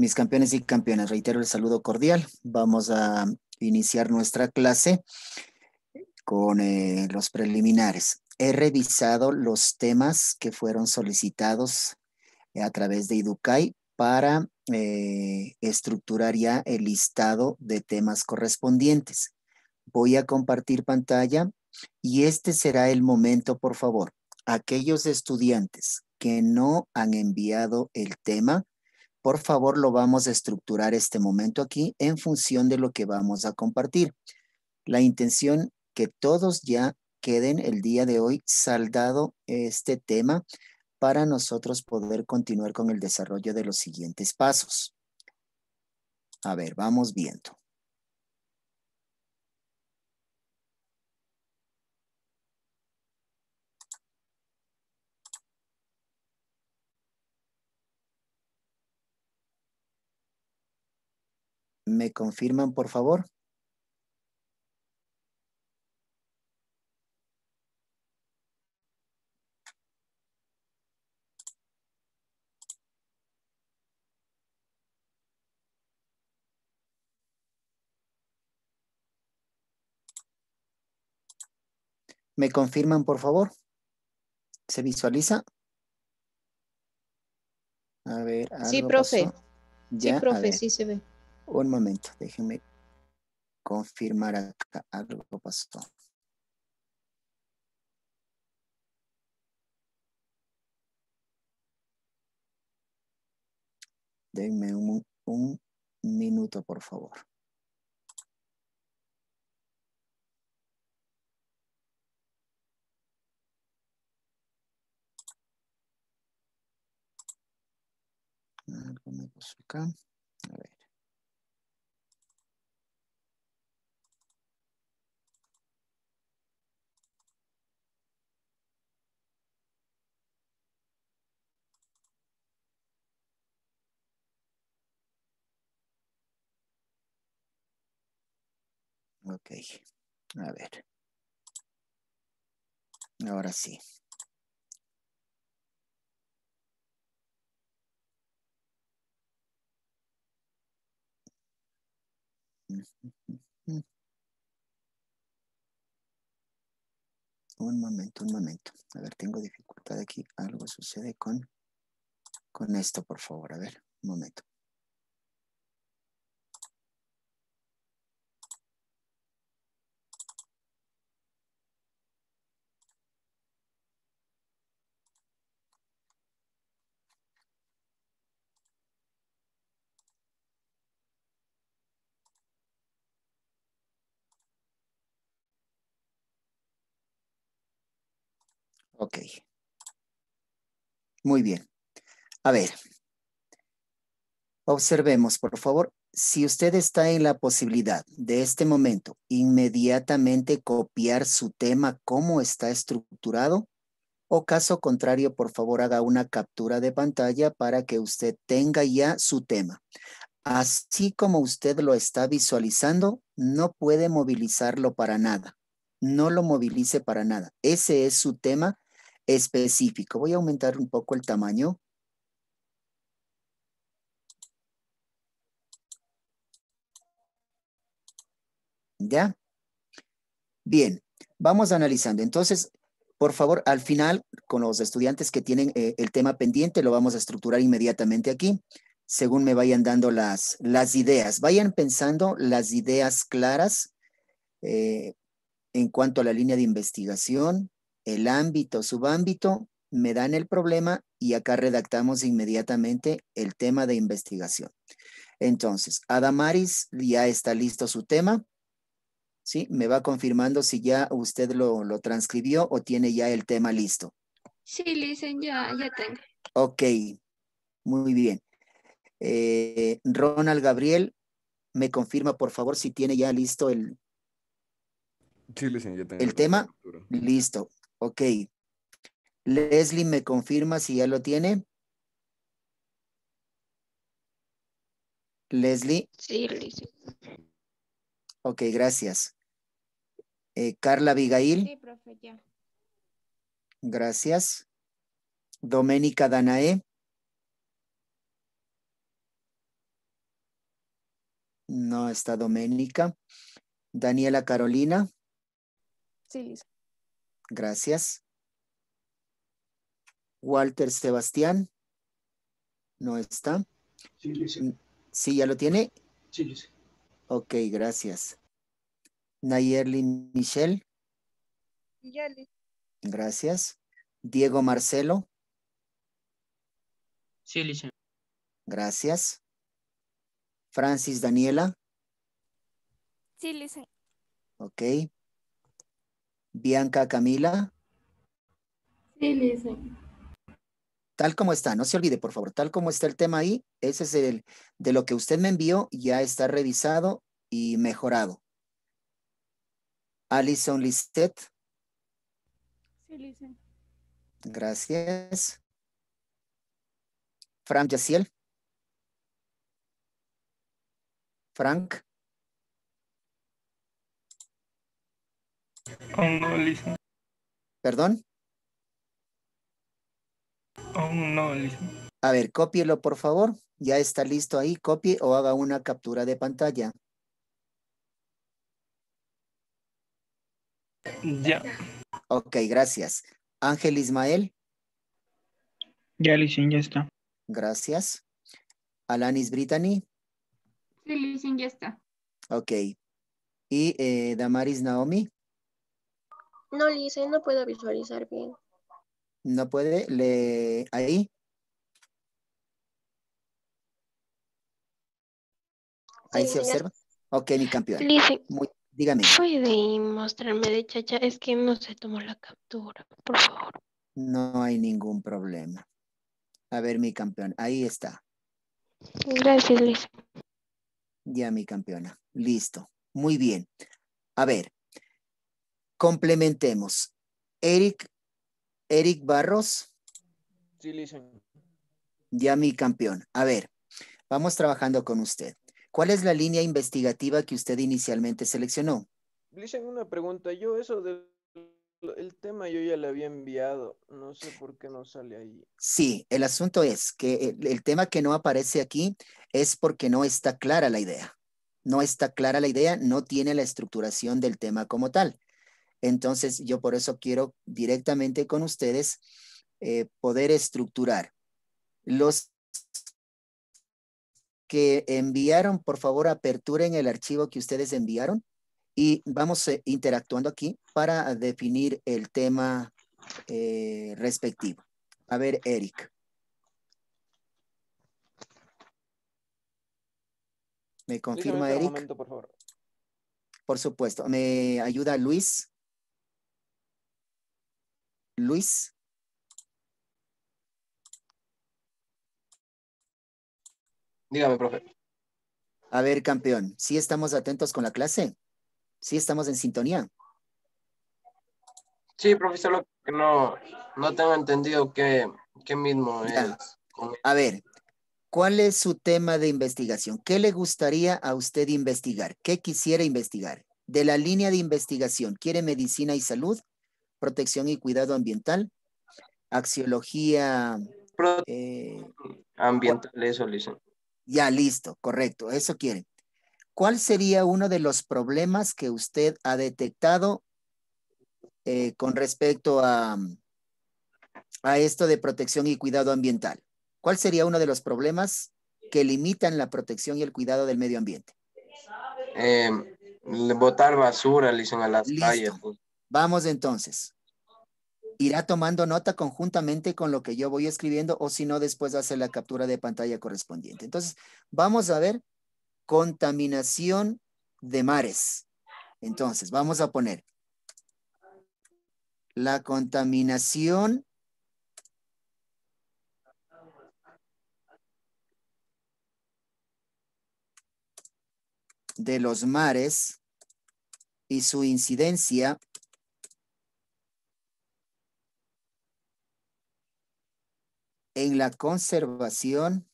Mis campeones y campeonas, reitero el saludo cordial. Vamos a iniciar nuestra clase con eh, los preliminares. He revisado los temas que fueron solicitados eh, a través de Iducay para eh, estructurar ya el listado de temas correspondientes. Voy a compartir pantalla y este será el momento, por favor. Aquellos estudiantes que no han enviado el tema, por favor, lo vamos a estructurar este momento aquí en función de lo que vamos a compartir. La intención que todos ya queden el día de hoy saldado este tema para nosotros poder continuar con el desarrollo de los siguientes pasos. A ver, vamos viendo. ¿Me confirman, por favor? ¿Me confirman, por favor? ¿Se visualiza? A ver. Sí, profe. Sí, profe, sí se ve. Un momento, déjenme confirmar acá algo pasó. Denme un, minuto, por favor. Algo me acá. A ver. Ok, a ver. Ahora sí. Un momento, un momento. A ver, tengo dificultad aquí. Algo sucede con, con esto, por favor. A ver, un momento. Ok. Muy bien. A ver. Observemos, por favor. Si usted está en la posibilidad de este momento inmediatamente copiar su tema como está estructurado, o caso contrario, por favor, haga una captura de pantalla para que usted tenga ya su tema. Así como usted lo está visualizando, no puede movilizarlo para nada. No lo movilice para nada. Ese es su tema específico. Voy a aumentar un poco el tamaño. ¿Ya? Bien, vamos analizando. Entonces, por favor, al final, con los estudiantes que tienen eh, el tema pendiente, lo vamos a estructurar inmediatamente aquí, según me vayan dando las, las ideas. Vayan pensando las ideas claras eh, en cuanto a la línea de investigación, el ámbito, subámbito, me dan el problema y acá redactamos inmediatamente el tema de investigación. Entonces, Adamaris ya está listo su tema. ¿Sí? Me va confirmando si ya usted lo, transcribió o tiene ya el tema listo. Sí, Licen, ya, ya tengo. Ok, muy bien. Eh, Ronald Gabriel, me confirma por favor si tiene ya listo el, sí, ya tengo el tema. Listo. Ok. Leslie, ¿me confirma si ya lo tiene? Leslie. Sí, Leslie. Ok, gracias. Eh, Carla Abigail. Sí, profe, ya. Gracias. Doménica Danae. No está Doménica. Daniela Carolina. Sí, Lisa. Gracias. Walter Sebastián. No está. Sí, Lisa. Sí, ya lo tiene. Sí, Lisa. Ok, gracias. Nayerly Michelle. Ya, Lisa. Gracias. Diego Marcelo. Sí, Lisa. Gracias. Francis Daniela. Sí, Lisa. Ok. Bianca Camila. Sí, Lisa. Tal como está, no se olvide, por favor, tal como está el tema ahí, ese es el de lo que usted me envió, ya está revisado y mejorado. Alison Listet. Sí, Lisa. Gracias. Frank Yaciel. Frank. Aún no, Lisa. Perdón. Aún no, Lisa. A ver, cópielo, por favor. Ya está listo ahí. Copie o haga una captura de pantalla. Ya. Ok, gracias. Ángel Ismael. Ya, Lisa, ya está. Gracias. Alanis Brittany. Sí, Lisa, ya está. Ok. Y eh, Damaris Naomi. No, Lisa, no puedo visualizar bien. No puede. Le... Ahí. Ahí Sí, se ya. observa. Ok, mi campeón. Lisa, Muy, dígame. ¿puede mostrarme de chacha? Es que no se tomó la captura, por favor. No hay ningún problema. A ver, mi campeón. Ahí está. Gracias, Lisa. Ya, mi campeona. Listo. Muy bien. A ver. Complementemos. Eric, Eric Barros, Sí, Lisa. ya mi campeón. A ver, vamos trabajando con usted. ¿Cuál es la línea investigativa que usted inicialmente seleccionó? Lisa, una pregunta. Yo eso del el tema yo ya le había enviado. No sé por qué no sale ahí. Sí, el asunto es que el, el tema que no aparece aquí es porque no está clara la idea. No está clara la idea, no tiene la estructuración del tema como tal. Entonces, yo por eso quiero directamente con ustedes eh, poder estructurar. Los que enviaron, por favor, aperturen el archivo que ustedes enviaron y vamos eh, interactuando aquí para definir el tema eh, respectivo. A ver, Eric. ¿Me confirma Eric? momento, por favor. Por supuesto. ¿Me ayuda Luis? Luis. Dígame, profe. A ver, campeón, ¿sí estamos atentos con la clase? ¿Sí estamos en sintonía? Sí, profesor, lo que no, no tengo entendido qué, qué mismo Ya. es. A ver, ¿cuál es su tema de investigación? ¿Qué le gustaría a usted investigar? ¿Qué quisiera investigar? De la línea de investigación, ¿quiere medicina y salud? ¿Protección y cuidado ambiental? ¿Axiología? Eh, Ambiental, eso, Lisa. Ya, listo, correcto, eso quiere. ¿Cuál sería uno de los problemas que usted ha detectado eh, con respecto a, a esto de protección y cuidado ambiental? ¿Cuál sería uno de los problemas que limitan la protección y el cuidado del medio ambiente? Eh, botar basura, Lisa, a las Listo. calles. pues. Vamos entonces. Irá tomando nota conjuntamente con lo que yo voy escribiendo o si no, después hace la captura de pantalla correspondiente. Entonces, vamos a ver contaminación de mares. Entonces, vamos a poner la contaminación de los mares y su incidencia en la conservación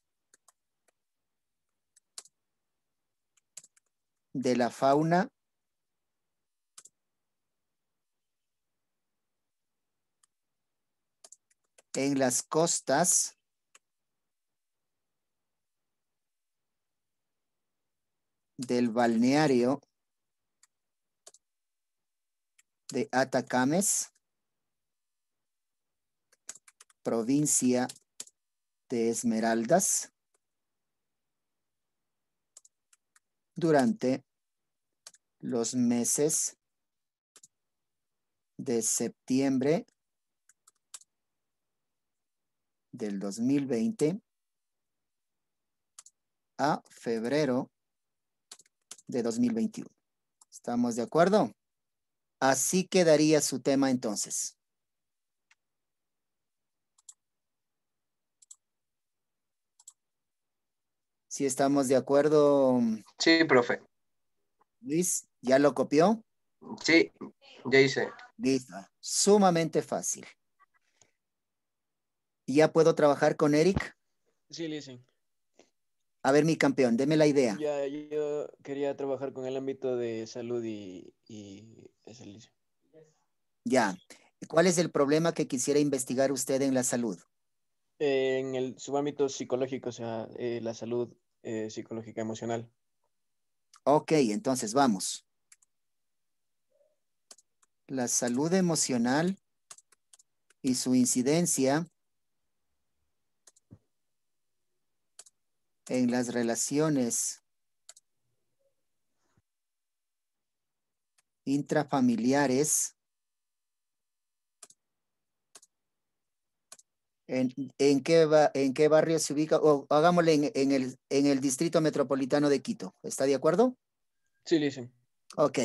de la fauna en las costas del balneario de Atacames, provincia de Esmeraldas, durante los meses de septiembre del 2020 a febrero de 2021. ¿Estamos de acuerdo? Así quedaría su tema entonces. Si estamos de acuerdo, Sí, profe. Luis, ¿ya lo copió? Sí, ya hice. Listo. Sumamente fácil. ¿Ya puedo trabajar con Eric? Sí, listen. A ver, mi campeón, deme la idea. Ya, yo quería trabajar con el ámbito de salud y, y ese licio. Ya. ¿Cuál es el problema que quisiera investigar usted en la salud? En el subámbito psicológico, o sea, eh, la salud eh, psicológica emocional. Ok, entonces vamos. La salud emocional y su incidencia en las relaciones intrafamiliares ¿En, en, qué, va, ¿En qué barrio se ubica? O hagámosle en, en, el, en el distrito metropolitano de Quito. ¿Está de acuerdo? Sí, listen. Ok.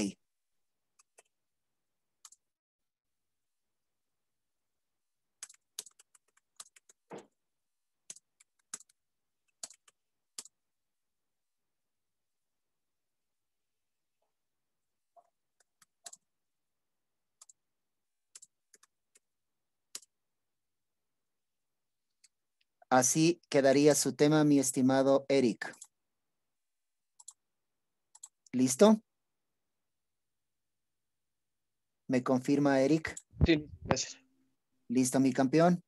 Así quedaría su tema, mi estimado Eric. ¿Listo? ¿Me confirma Eric? Sí, gracias. ¿Listo, mi campeón?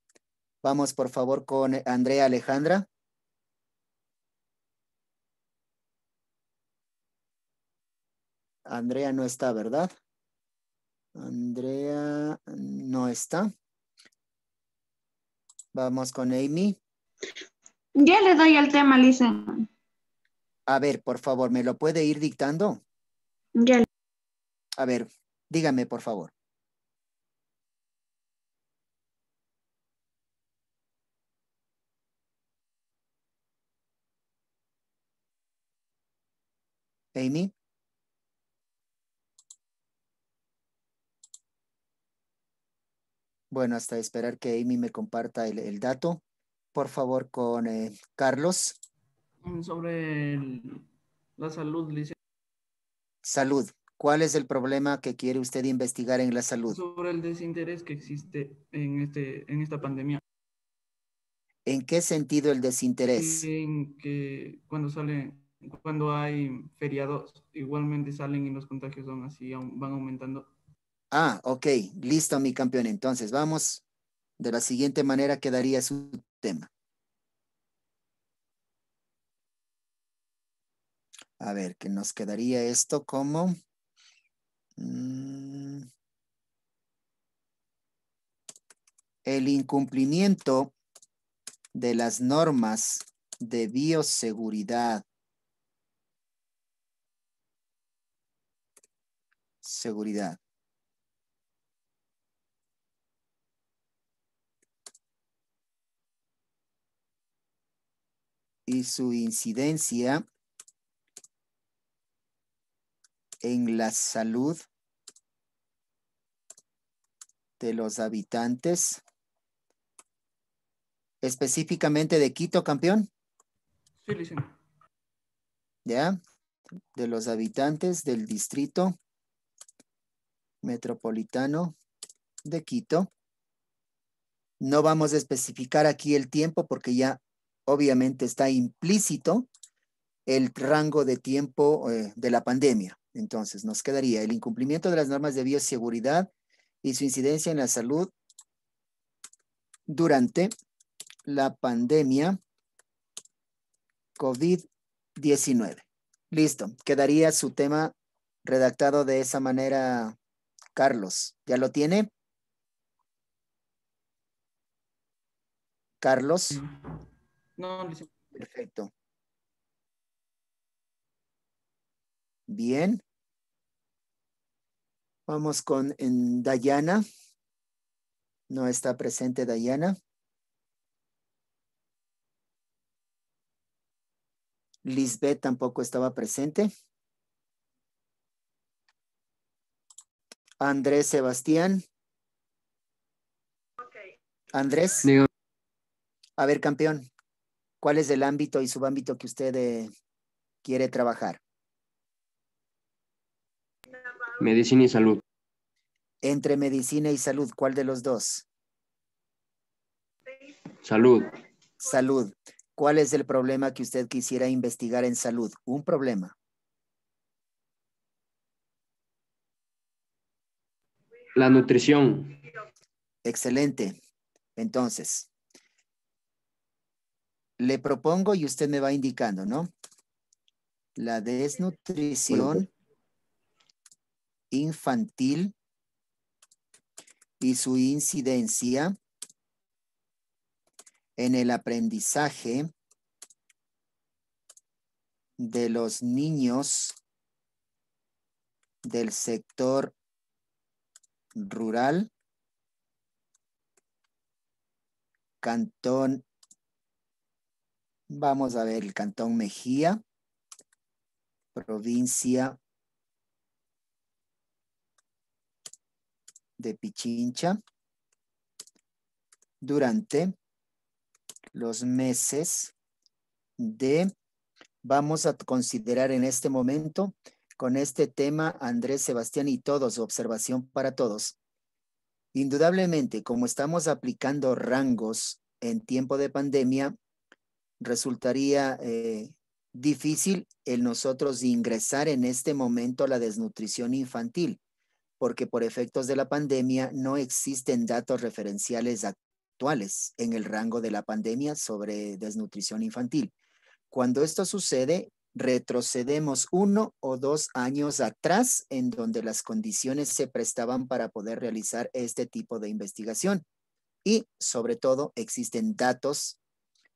Vamos, por favor, con Andrea Alejandra. Andrea no está, ¿verdad? Andrea no está. Vamos con Amy. Ya le doy el tema, Lisa. A ver, por favor, ¿me lo puede ir dictando? Ya. A ver, dígame, por favor. Amy. Bueno, hasta esperar que Amy me comparta el, el dato. Por favor, con eh, Carlos. Sobre el, la salud, licenciado. Salud. ¿Cuál es el problema que quiere usted investigar en la salud? Sobre el desinterés que existe en, este, en esta pandemia. ¿En qué sentido el desinterés? En que cuando sale, cuando hay feriados, igualmente salen y los contagios son así, van aumentando. Ah, ok, listo, mi campeón. Entonces, vamos. De la siguiente manera quedaría su A ver, que nos quedaría esto como... Mm, el incumplimiento de las normas de bioseguridad. Seguridad. Y su incidencia en la salud de los habitantes, específicamente de Quito, campeón. Sí. ¿Ya? De los habitantes del distrito metropolitano de Quito. No vamos a especificar aquí el tiempo porque ya obviamente está implícito el rango de tiempo eh, de la pandemia. Entonces, nos quedaría el incumplimiento de las normas de bioseguridad y su incidencia en la salud durante la pandemia COVID-19. Listo. Quedaría su tema redactado de esa manera, Carlos. ¿Ya lo tiene? Carlos. No, licenciado. Perfecto. Bien. Vamos con en Dayana. No está presente Dayana. Lisbeth tampoco estaba presente. Andrés Sebastián. Andrés. Diga, A ver, campeón, ¿cuál es el ámbito y subámbito que usted eh, quiere trabajar? medicina y salud. Entre medicina y salud, ¿cuál de los dos? Salud. Salud. ¿Cuál es el problema que usted quisiera investigar en salud? Un problema. La nutrición. Excelente. Entonces, le propongo y usted me va indicando, ¿no? La desnutrición infantil y su incidencia en el aprendizaje de los niños del sector rural, Cantón, vamos a ver el Cantón Mejía, provincia de Pichincha, durante los meses de, vamos a considerar en este momento, con este tema, Andrés, Sebastián y todos, observación para todos. Indudablemente, como estamos aplicando rangos en tiempo de pandemia, resultaría eh, difícil el nosotros ingresar en este momento a la desnutrición infantil, porque por efectos de la pandemia no existen datos referenciales actuales en el rango de la pandemia sobre desnutrición infantil. Cuando esto sucede, retrocedemos uno o dos años atrás en donde las condiciones se prestaban para poder realizar este tipo de investigación. Y sobre todo existen datos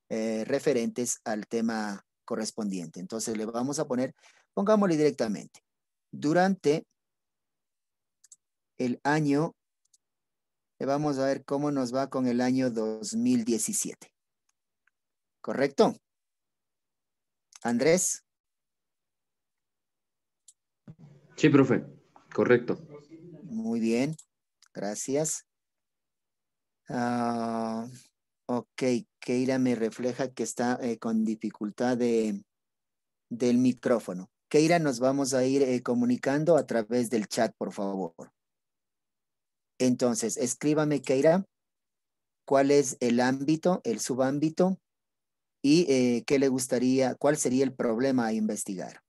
eh, referentes al tema correspondiente. Entonces le vamos a poner, pongámosle directamente, durante el año, le vamos a ver cómo nos va con el año 2017. ¿Correcto? Andrés. Sí, profe. Correcto. Muy bien, gracias. Ah, ok, Keira me refleja que está eh, con dificultad de, del micrófono. Keira, nos vamos a ir eh, comunicando a través del chat, por favor. Entonces, escríbame, Keira, cuál es el ámbito, el subámbito y eh, qué le gustaría, cuál sería el problema a investigar.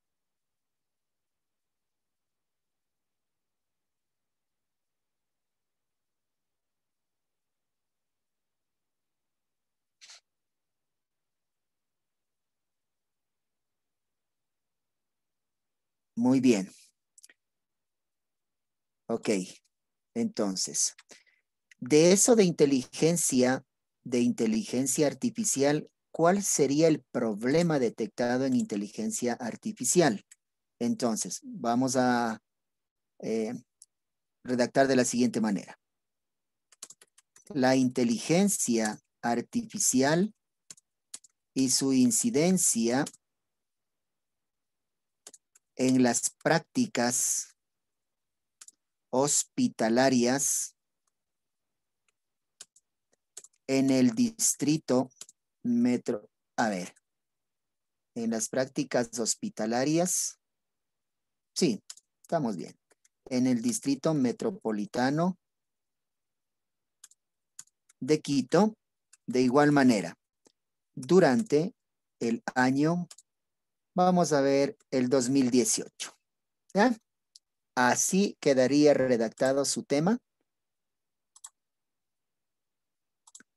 Muy bien. Ok, entonces, de eso de inteligencia, de inteligencia artificial, ¿cuál sería el problema detectado en inteligencia artificial? Entonces, vamos a eh, redactar de la siguiente manera. La inteligencia artificial y su incidencia en las prácticas hospitalarias en el distrito metro. A ver, en las prácticas hospitalarias. Sí, estamos bien. En el distrito metropolitano de Quito, de igual manera, durante el año Vamos a ver el 2018. ¿Ya? Así quedaría redactado su tema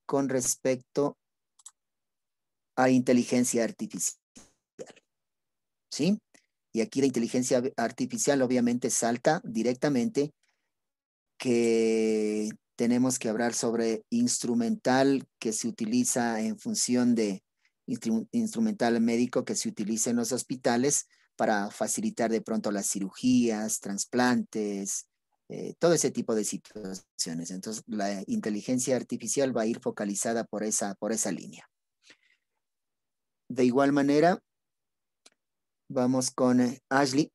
con respecto a inteligencia artificial. ¿Sí? y aquí la inteligencia artificial obviamente salta directamente que tenemos que hablar sobre instrumental que se utiliza en función de instrumental médico que se utiliza en los hospitales para facilitar de pronto las cirugías, trasplantes, eh, todo ese tipo de situaciones. Entonces, la inteligencia artificial va a ir focalizada por esa, por esa línea. De igual manera, vamos con eh, Ashley.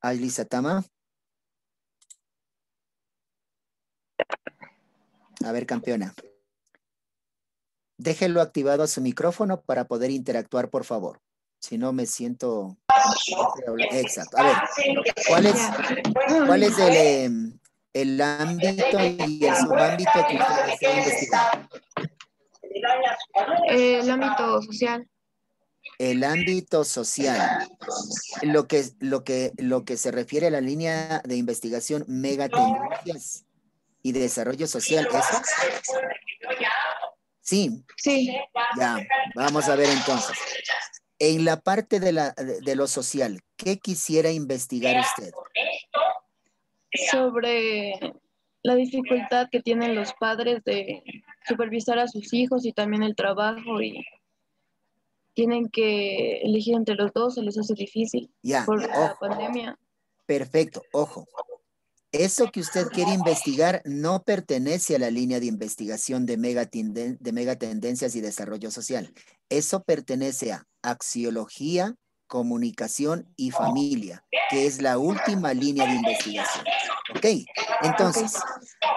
Ashley Satama. A ver, campeona. Déjelo activado su micrófono para poder interactuar, por favor. Si no, me siento... Exacto. A ver, ¿cuál es, cuál es el, em, el ámbito y el subámbito que usted desea investigar? El ámbito social. El ámbito social. Lo que, lo que, lo que se refiere a la línea de investigación megatendencias y de desarrollo social. ¿Eso? Sí. Sí. Ya, vamos a ver entonces. En la parte de, la, de lo social, ¿qué quisiera investigar usted? Sobre la dificultad que tienen los padres de supervisar a sus hijos y también el trabajo y tienen que elegir entre los dos, se les hace difícil Ya, por la pandemia. Perfecto, ojo. Eso que usted quiere investigar no pertenece a la línea de investigación de, de megatendencias y desarrollo social. Eso pertenece a axiología, comunicación y familia, que es la última línea de investigación. ¿Ok? Entonces,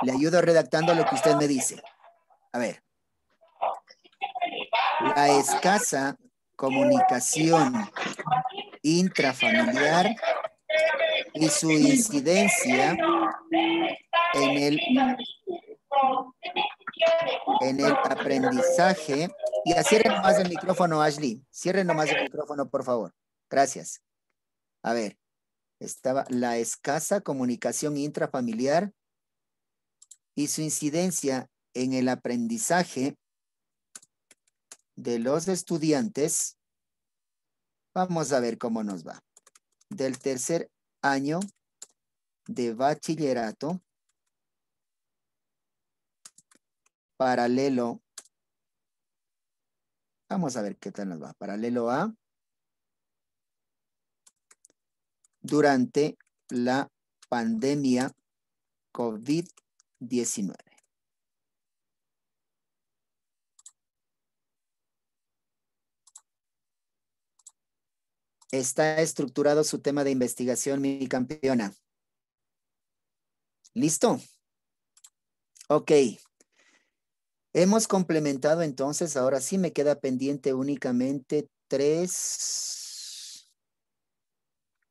le ayudo redactando lo que usted me dice. A ver. La escasa comunicación intrafamiliar y su incidencia en el, en el aprendizaje. Y cierren nomás el micrófono, Ashley. Cierren nomás el micrófono, por favor. Gracias. A ver, estaba la escasa comunicación intrafamiliar y su incidencia en el aprendizaje de los estudiantes. Vamos a ver cómo nos va del tercer año de bachillerato paralelo. Vamos a ver qué tal nos va. Paralelo a durante la pandemia COVID-19. Está estructurado su tema de investigación, mi campeona. ¿Listo? Ok. Hemos complementado entonces, ahora sí me queda pendiente únicamente tres,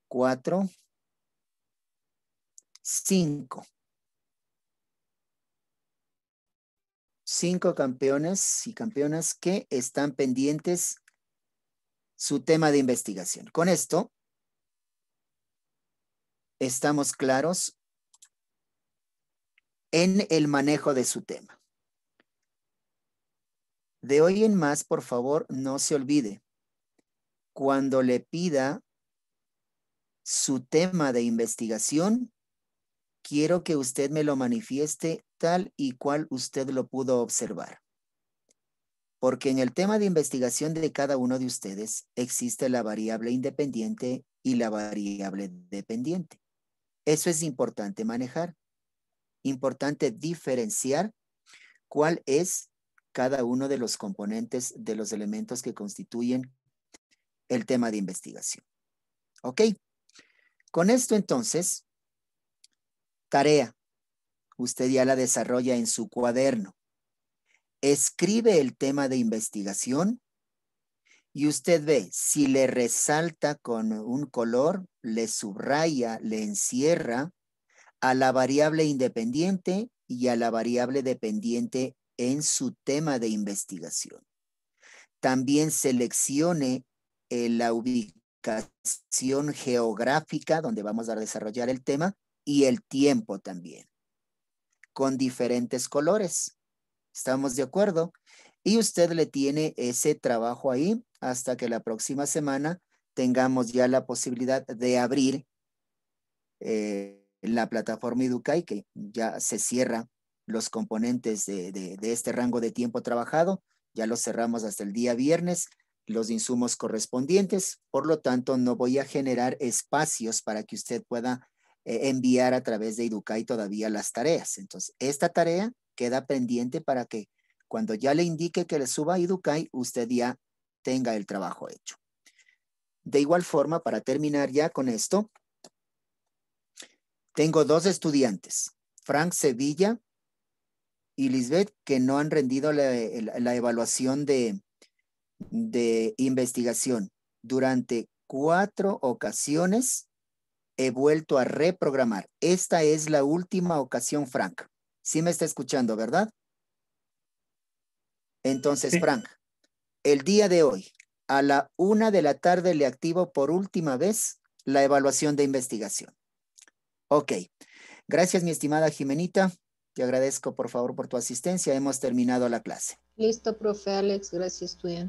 cuatro, cinco. Cinco campeones y campeonas que están pendientes su tema de investigación. Con esto, estamos claros en el manejo de su tema. De hoy en más, por favor, no se olvide, cuando le pida su tema de investigación, quiero que usted me lo manifieste tal y cual usted lo pudo observar. Porque en el tema de investigación de cada uno de ustedes existe la variable independiente y la variable dependiente. Eso es importante manejar. Importante diferenciar cuál es cada uno de los componentes de los elementos que constituyen el tema de investigación. ¿Ok? Con esto entonces, tarea. Usted ya la desarrolla en su cuaderno escribe el tema de investigación y usted ve si le resalta con un color, le subraya, le encierra a la variable independiente y a la variable dependiente en su tema de investigación. También seleccione eh, la ubicación geográfica donde vamos a desarrollar el tema y el tiempo también, con diferentes colores. ¿Estamos de acuerdo? Y usted le tiene ese trabajo ahí hasta que la próxima semana tengamos ya la posibilidad de abrir eh, la plataforma Educay, que ya se cierra los componentes de, de, este rango de tiempo trabajado, ya los cerramos hasta el día viernes, los insumos correspondientes, por lo tanto no voy a generar espacios para que usted pueda eh, enviar a través de Educay todavía las tareas. Entonces, esta tarea queda pendiente para que cuando ya le indique que le suba a Educay, usted ya tenga el trabajo hecho. De igual forma, para terminar ya con esto, tengo dos estudiantes, Frank Sevilla y Lisbeth, que no han rendido la, evaluación de, de investigación. Durante cuatro ocasiones he vuelto a reprogramar. Esta es la última ocasión, Frank. Sí me está escuchando, ¿verdad? Entonces, Frank, el día de hoy, a la una de la tarde, le activo por última vez la evaluación de investigación. Ok. Gracias, mi estimada Jimenita. Te agradezco, por favor, por tu asistencia. Hemos terminado la clase. Listo, profe Alex. Gracias, estudiante.